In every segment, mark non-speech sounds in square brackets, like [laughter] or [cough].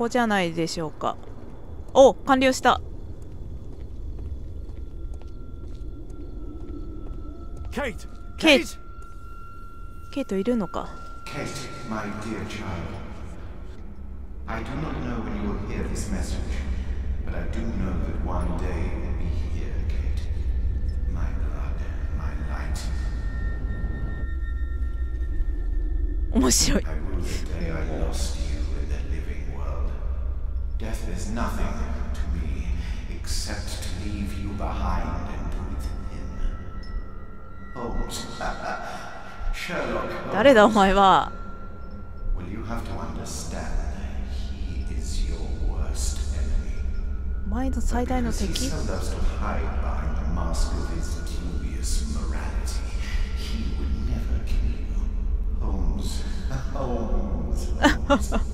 こじゃないでしょうかお完了したケイトケイトケイトいるのか Kate, my dear child. I do not know when you will hear this message, but I do know that one day you will be here, Kate. My blood, my light. 面白い I rue the day I lost you Death is nothing to me except to leave you behind and breathe in. Holmes. [laughs] Sherlock. Holmes. 誰だお前は Well, you have to understand, he is your worst enemy. お前の最大の Because he 敵 so loves to hide behind the mask of his dubious morality, he would never kill you. Holmes. [laughs] Holmes. Holmes. [laughs]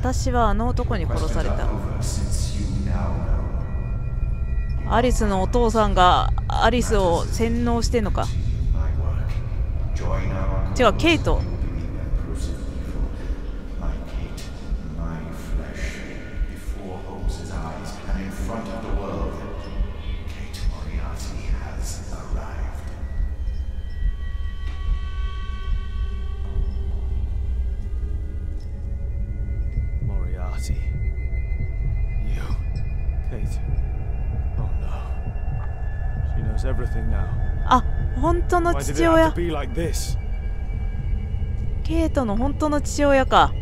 私はあの男に殺されたアリスのお父さんがアリスを洗脳してんのか違うケイト。あ本当の父親。ケイトの本当の父親か。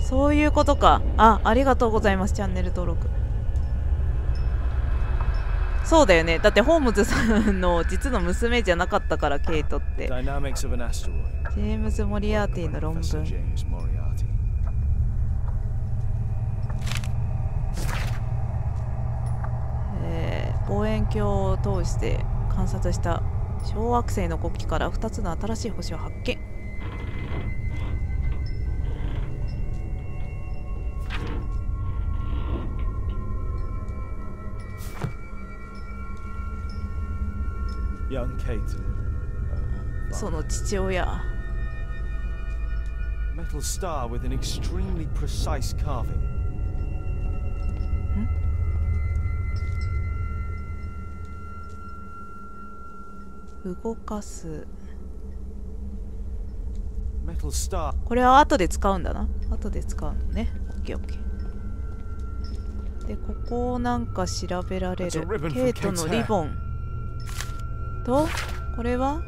そういうことか。あありがとうございますチャンネル登録。そうだよね。だってホームズさんの実の娘じゃなかったからケイトって.ジェームズ・モリアーティの論文.えー望遠鏡を通して観察した小惑星の国旗から2つの新しい星を発見「その父親。Metal star with an extremely precise carving. Metal これは後で使うんだな。後で使うのね。オッケー、オッケー。で、ここをなんか調べられる。ケイトのリボン。とこれは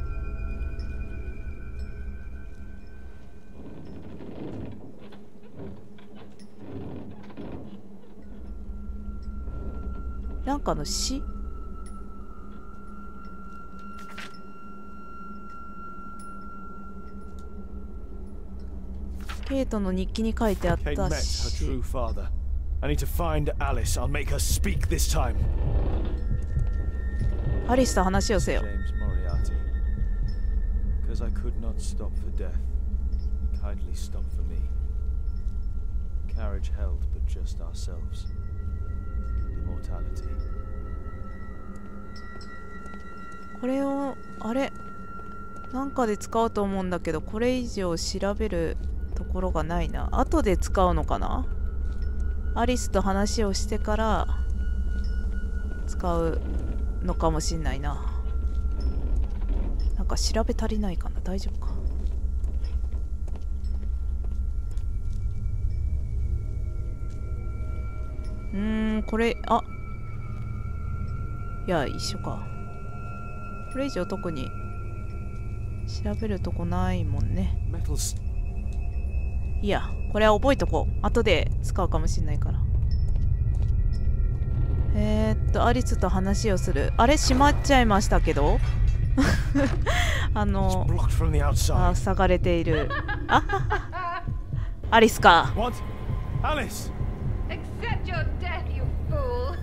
なんかの詩ケイトの日記に書いてあった father. I need to find Alice. I'll make her speak this time. アリスと話をせよ。これをあれ？なんかで使うと思うんだけどこれ以上調べるところがないな。後で使うのかな？アリスと話をしてから使うのかもしんないな。なんか調べ足りないかな。大丈夫か。うーんこれあ。いや一緒か。これ以上特に調べるとこないもんね。いやこれは覚えとこう。後で使うかもしんないからとアリスと話をするあれ閉まっちゃいましたけどあのあ.塞がれているあははアリスか What? Alice! Accept your death, you fool!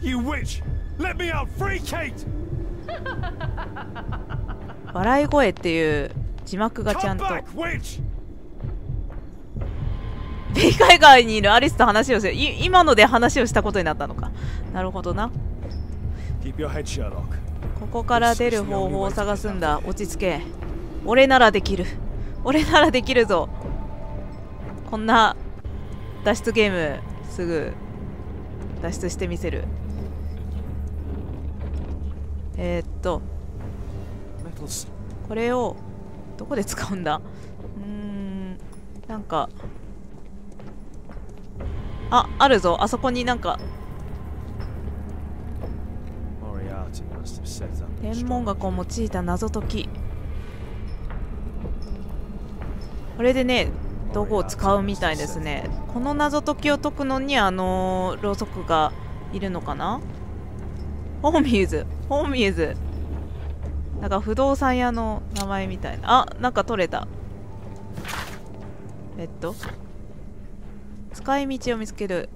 You witch! Let me out! Free Kate! 笑い声っていう字幕がちゃん Come と back, witch! 米海外にいるアリスと話をしてい今ので話をしたことになったのか。なるほどな.ここから出る方法を探すんだ。落ち着け。俺ならできる。俺ならできるぞ。こんな脱出ゲームすぐ脱出してみせる。えー、っと.これをどこで使うんだ？うーん。なんかああるぞ。あそこになんか天文学を用いた謎解き。これでね道具を使うみたいですね。この謎解きを解くのにあのろうそくがいるのかな？ホーミューズ。ホーミューズ。なんか不動産屋の名前みたいな。あなんか取れた。えっと使い道を見つける。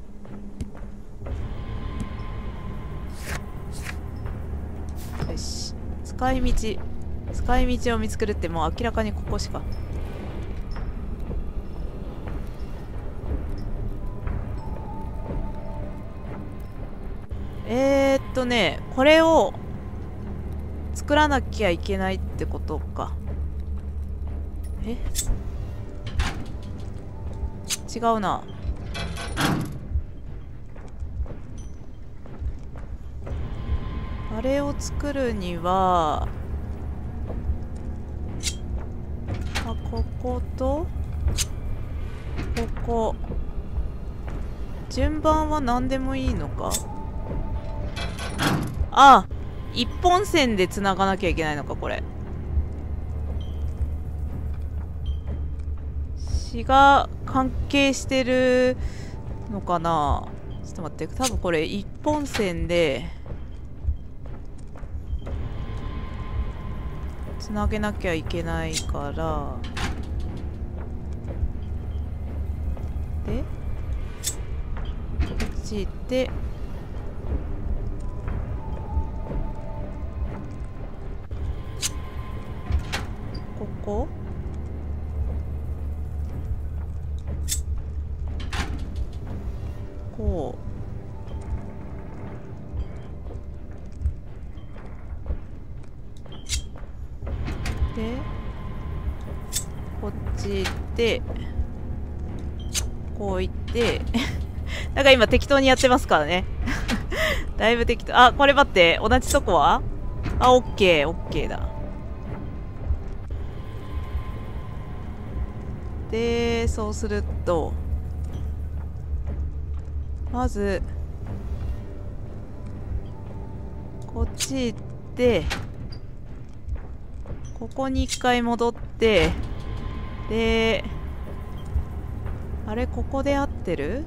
よし。使い道。使い道を見つけるってもう明らかにここしか。えー、っとねこれを作らなきゃいけないってことか。え？違うなあれを作るにはあこことここ。順番は何でもいいのか？あ一本線でつながなきゃいけないのかこれ。詩が関係してるのかな？ちょっと待って多分これ一本線でつなげなきゃいけないから。でこっちでここ？今適当にやってますからね。[laughs] だいぶ適当。あこれ待って。同じとこは？あオッケー。オッケーだ。でそうすると。まずこっち行ってここに一回戻ってであれここで合ってる？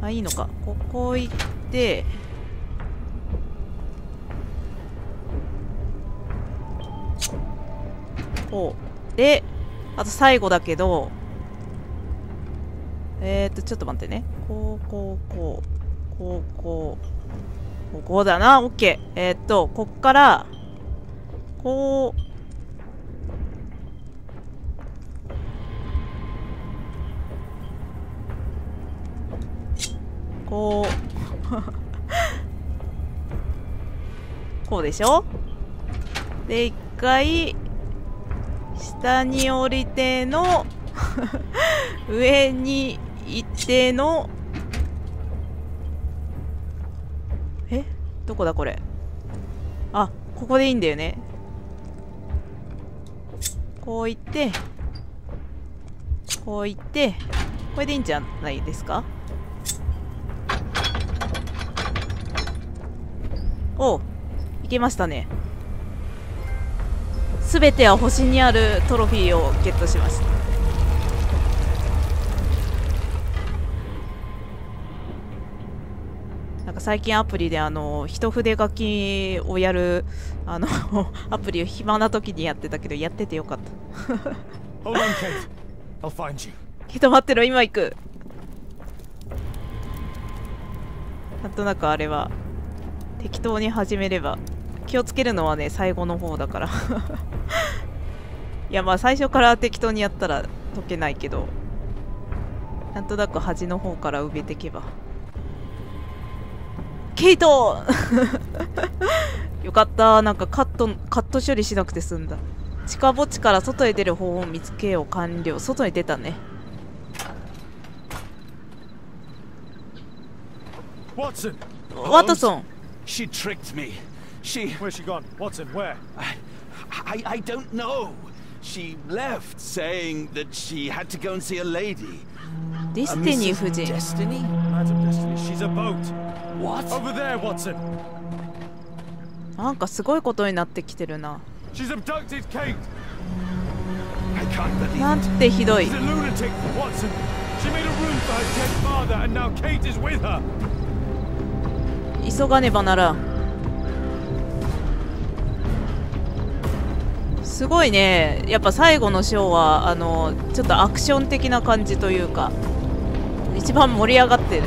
あいいのか。ここ行って。こうであと最後だけど。えー、っとちょっと待ってね。こうこうこうこうこうここだな。オッケー。えー、っとこっからこうこう。[laughs] こうでしょ？で一回下に降りての [laughs] 上に行ってのえ？どこだこれ？あここでいいんだよね。こう行ってこう行ってこれでいいんじゃないですか？おいけましたね。すべては星にあるトロフィーをゲットしましたなんか最近アプリであの一筆書きをやるあの [laughs] アプリを暇な時にやってたけどやっててよかった。っと待ってろ今行く。なんとなくあれは適当に始めれば気をつけるのはね最後の方だから。[laughs] いやまあ最初から適当にやったら解けないけどなんとなく端の方から埋めてけば。ケイト [laughs] よかったなんかカットカット処理しなくて済んだ。地下墓地から外へ出る方法を見つけよう。完了。外に出たね。Watson! ワトソン She tricked me. She. Where's she gone? Watson, where? I, I, I don't know. She left saying that she had to go and see a lady. ディ A スティニー Mrs. 夫人 Destiny? Madam Destiny, she's a boat. What? Over there, Watson! なんかすごいことになってきてるな She's abducted Kate! I can't believe なん it. てひどい She's a lunatic, Watson! She made a room for her dead father, and now Kate is with her! 急がねばならん。すごいね。やっぱ最後のショーはあのちょっとアクション的な感じというか一番盛り上がってる。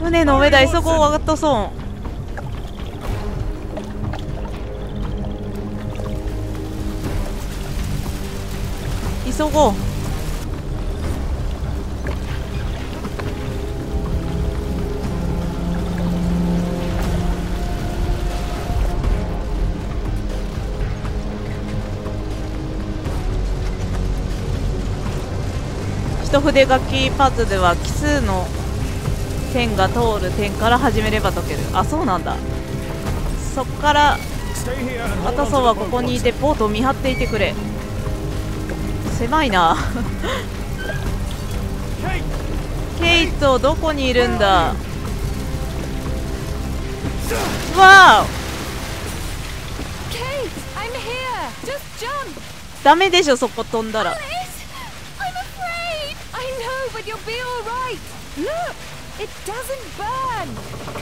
船の上だ急ごうワトソン。急ごう。一筆書きパズルは奇数の線が通る点から始めれば解けるあそうなんだそっから on to ソンはここにい.てボートを見張っていてくれ狭いな! [laughs] ケイトどこにいるんだ？わあ.ダメでしょそこ飛んだら Alice, I'm afraid. I know, but you'll be all right. Look, it doesn't burn.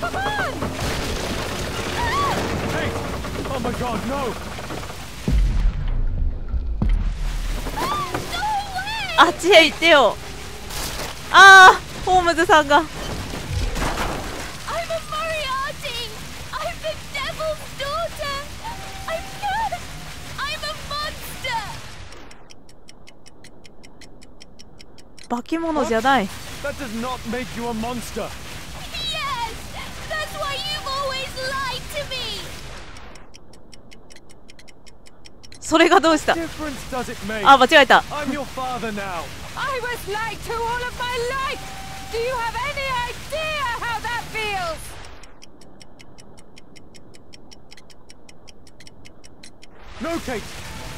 Come on. Ah! Kate! Oh my god, no! あっちへ行ってよああホームズさんが I'm a Moriarty. I'm the devil's daughter. I'm cursed. I'm a monster. 化け物じゃない That does not make you a monster! Yes, that's why you've always lied to me. それがどうした Difference does it make? あ間違えた I'm your father now! I was lied to all of my life. Do you have any idea how that feels? No, Kate!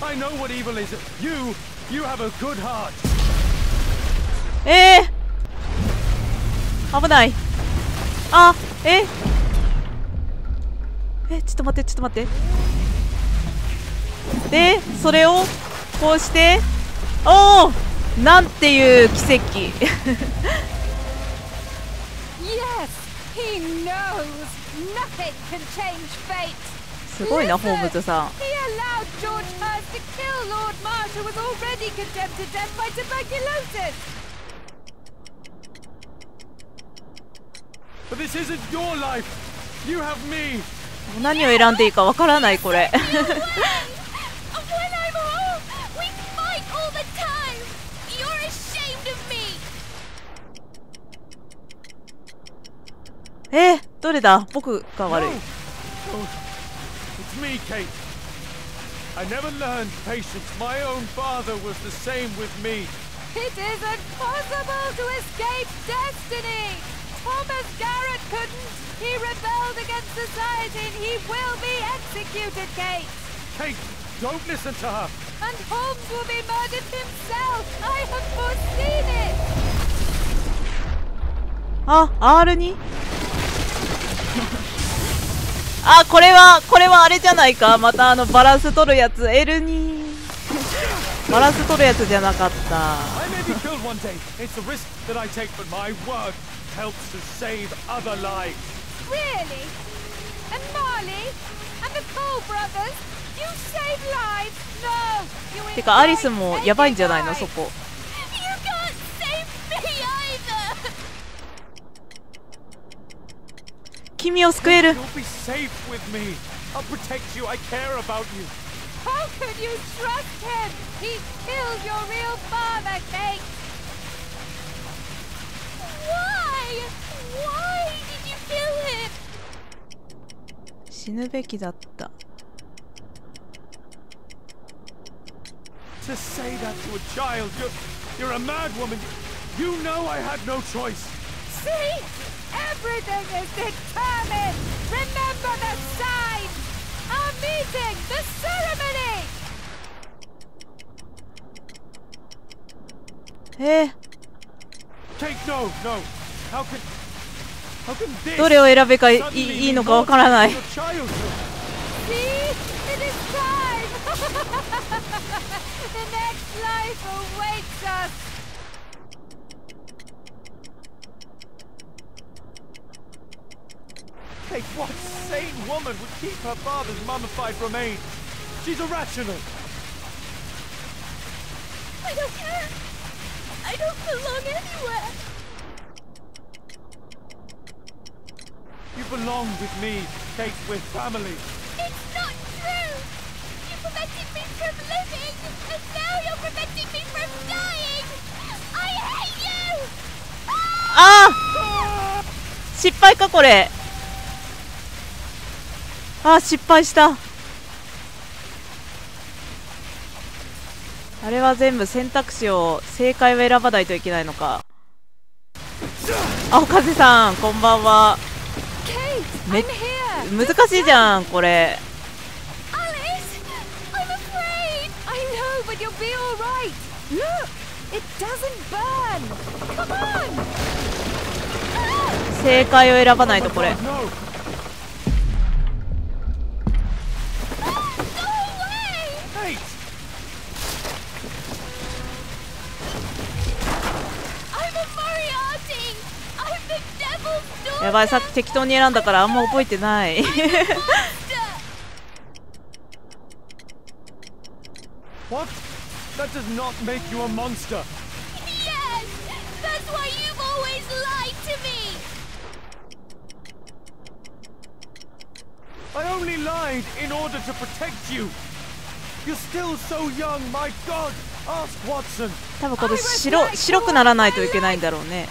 I know what evil is. You, you have a good heart. えー、 危ない。あえ？えちょっと待ってちょっと待って。でそれをこうしておおなんていう奇跡。すごいなホームズさん。何を選んでいいかわからないこれ.えー、どれだ僕が悪い. Oh, it's me, Kate. I never learned patience. My own father was the same with me. It isn't possible to escape destiny. Thomas Garrett couldn't. He rebelled against society and he will be executed, Kate. Kate, don't listen to her. And Holmes will be murdered himself. I have foreseen it. あ R2? あこれはこれはあれじゃないかまたあのバランス取るやつ L2 バランス取るやつじゃなかった Helps to save other lives. Really? And Marley? And the Cole brothers? You save lives? No! You てかアリスもやばいんじゃないのそこ lives. You can't save me either! 君を救える You'll be safe with me. I'll protect you. I care about you. How could you trust him? He killed your real father, Kate! Why? Why did you kill him? 死ぬべきだった To say that to a child, you're, you're a mad woman. You know I had no choice. See? Everything is determined! Remember the sign! Our meeting! The ceremony! えー Take no, no. How can, how can this どれを選べばい suddenly いいい mean のかわからない more to your childhood? See? It is time! the next life awaits us! Kate, what sane woman would keep her father's mummified remains? She's irrational. I don't care! I don't belong anywhere! Belong with me, Kate. We're family. It's not true! You prevented me from living, and now you're preventing me from dying! I hate you! ああ失敗かこれあー失敗したあれは全部選択肢を正解を選ばないといけないのかあおかぜさんこんばんは難しいじゃんこれ。正解を選ばないとこれ。やばいさっき適当に選んだからあんま覚えてない。たぶんこれ白くならないといけないんだろうね。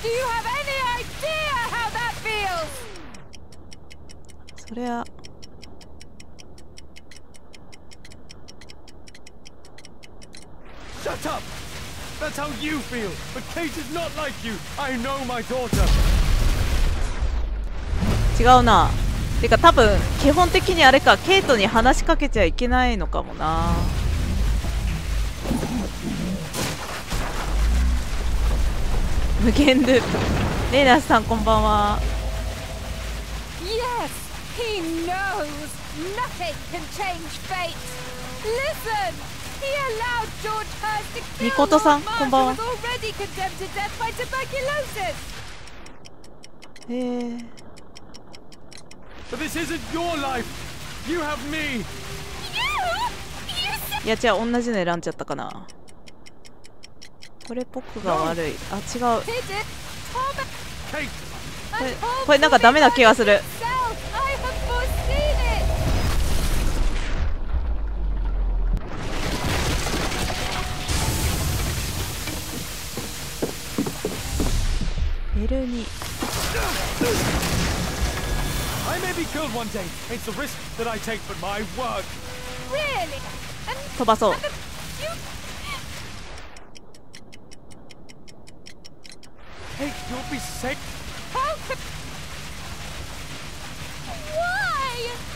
Know my daughter. 違うな。てか多分基本的にあれか。ケイトに話しかけちゃいけないのかもな。無限ループ。レイナスさんこんばんは he knows nothing can change fate. Listen, he allowed George Hurst to kill ミコトさん Lord こんばんは Marshall was already condemned to death by tuberculosis. へえ But this isn't your life. You have me. You, you いや違う同じの選んじゃったかなこれ僕が悪いあ違うこれこれなんかダメな気がする ベルに I may be killed one day. It's a risk that I take, but my work. Really? And 飛ばそう and the, you, Kate, you'll be sick. how could... Why? Why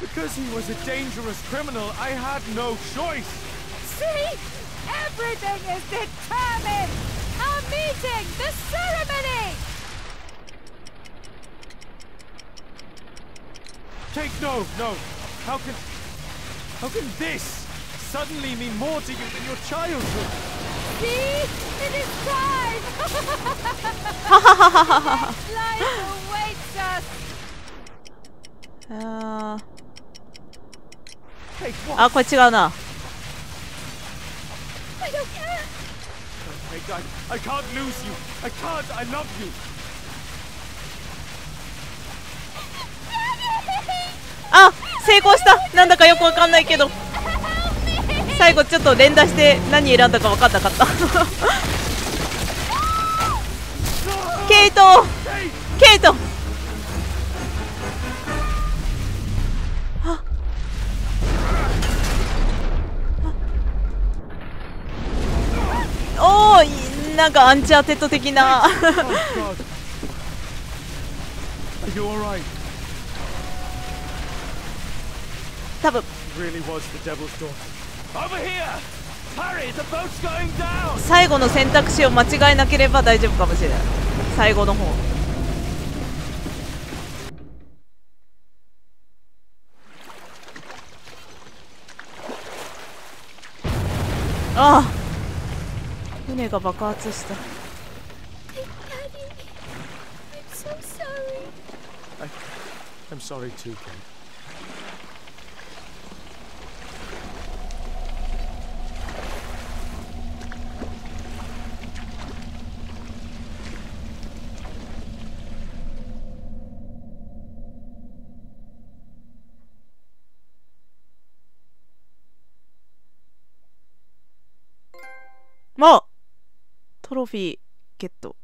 Because he was a dangerous criminal, I had no choice. See? Everything is determined! Our meeting! The ceremony! Take no, no. How can... How can this suddenly mean more to you than your childhood? See? It is time! [laughs] [laughs] Life awaits us! あ Kate, ー what? あこれ違うな. [laughs] あ成功した。なんだかよくわかんないけど。最後ちょっと連打して何選んだか分かんなかった。[laughs] ケイト。ケイトんかアンチャーテッド的な。多分。最後の選択肢を間違えなければ大丈夫かもしれない。最後の方。ああ。船が爆発した Daddy, I'm so sorry. I'm sorry too, Kate. ロフィーゲット。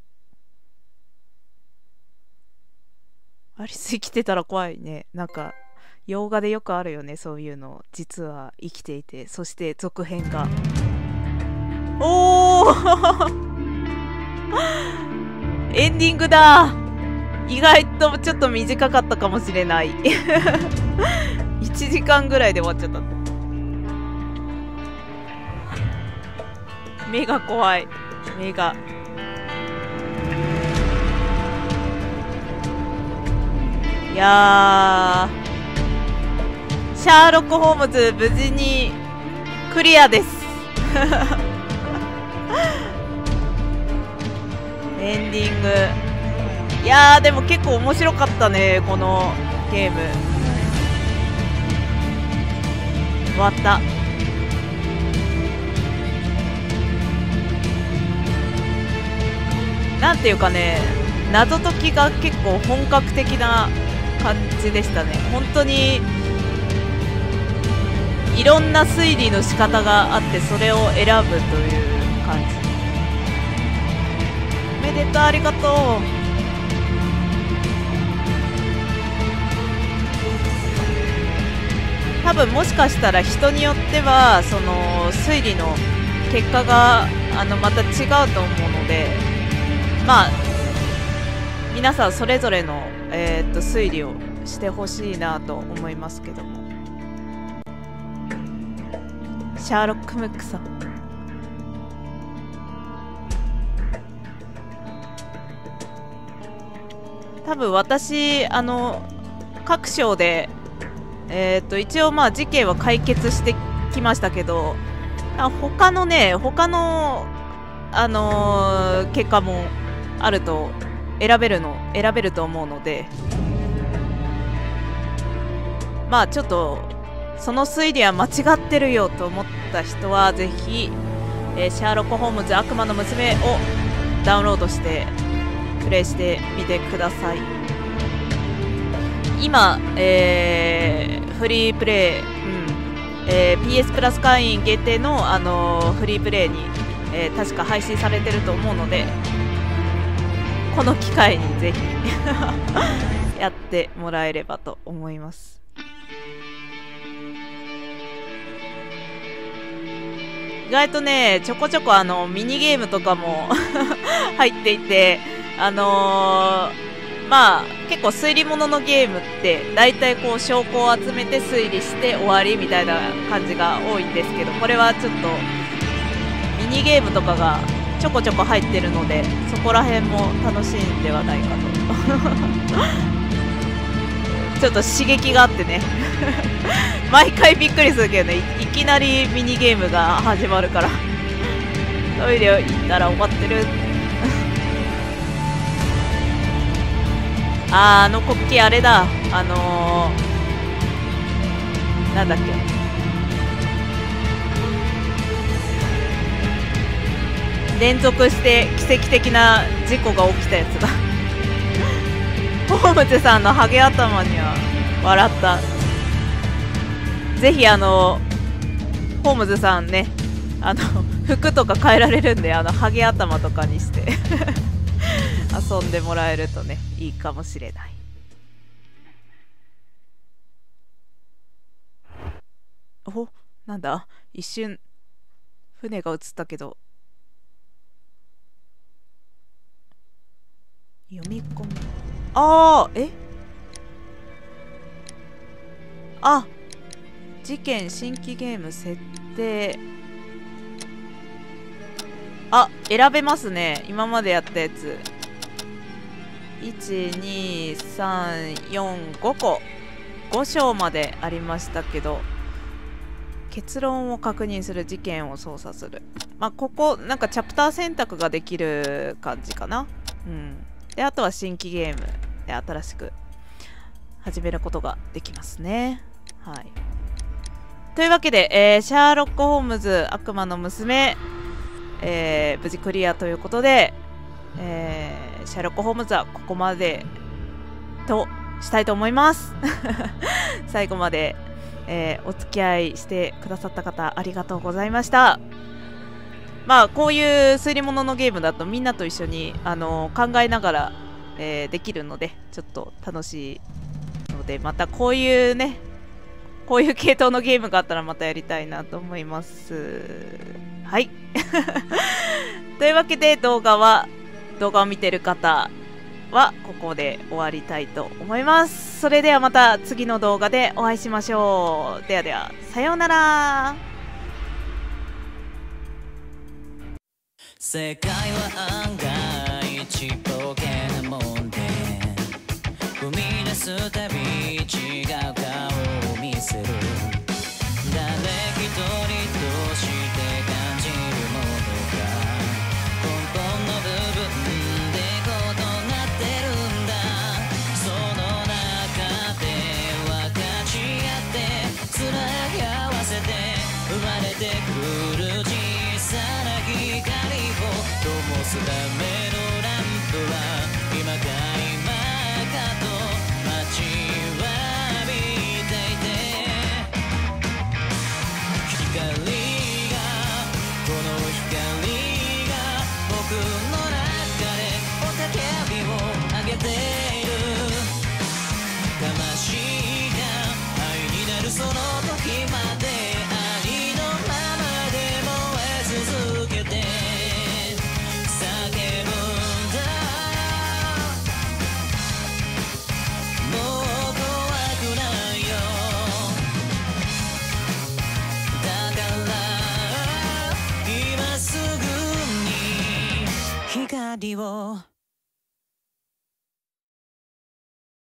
アリス生きてたら怖いね。なんか洋画でよくあるよねそういうの。実は生きていて。そして続編が。おお [laughs] エンディングだ。意外とちょっと短かったかもしれない。[laughs] 1時間ぐらいで終わっちゃった。目が怖い。目がいやシャーロック・ホームズ無事にクリアです。[laughs] エンディング。いやでも結構面白かったねこのゲーム。終わった。なんていうかね謎解きが結構本格的な感じでしたね。本当にいろんな推理の仕方があってそれを選ぶという感じ。おめでとうありがとう。多分もしかしたら人によってはその推理の結果があのまた違うと思うのでまあ皆さんそれぞれの、えー、と推理をしてほしいなと思いますけども。シャーロック・ムックさん。多分私あの各章でえっ、と一応まあ事件は解決してきましたけど他のね他のあのー結果もあると選べるの選べると思うのでまあちょっとその推理は間違ってるよと思った人はぜひ、えーシャーロック・ホームズ悪魔の娘をダウンロードしてプレイしてみてください。今、えーフリープレイ、うんえー PS プラス会員限定の、あのーフリープレイに、えー確か配信されてると思うのでこの機会にぜひ [laughs] やってもらえればと思います。意外とねちょこちょこあのミニゲームとかも [laughs] 入っていてあのーまあ結構推理物のゲームって大体こう証拠を集めて推理して終わりみたいな感じが多いんですけどこれはちょっとミニゲームとかがちょこちょこ入ってるのでそこら辺も楽しいんではないかと。[laughs] ちょっと刺激があってね。[laughs] 毎回びっくりするけどねいいきなりミニゲームが始まるから。トイレ行ったら終わってる。[laughs] ああの国旗あれだ。あのー、なんだっけ。連続して奇跡的な事故が起きたやつだ。[laughs] ホームズさんのハゲ頭には笑った。ぜひあのホームズさんねあの [laughs] 服とか変えられるんであのハゲ頭とかにして [laughs] 遊んでもらえるとねいいかもしれない。おなんだ？一瞬船が映ったけど。読み込み。ああえ？あ事件新規ゲーム設定。あ選べますね。今までやったやつ。12345個。5章までありましたけど結論を確認する事件を操作する。まあここなんかチャプター選択ができる感じかな。うん。であとは新規ゲームで新しく始めることができますね。はい。というわけで、えー、シャーロック・ホームズ悪魔の娘、えー、無事クリアということで、えー、シャーロック・ホームズはここまでとしたいと思います。[laughs] 最後まで、え、お付き合いしてくださった方ありがとうございました。まあこういう推理物のゲームだとみんなと一緒に、あの考えながら、えできるのでちょっと楽しいのでまたこういうねこういう系統のゲームがあったらまたやりたいなと思います。はい。[laughs] というわけで動画は、動画を見てる方はここで終わりたいと思います。それではまた次の動画でお会いしましょう。ではでは、さようなら。世界は案外ちっぽけなもんで。踏み出すたび違う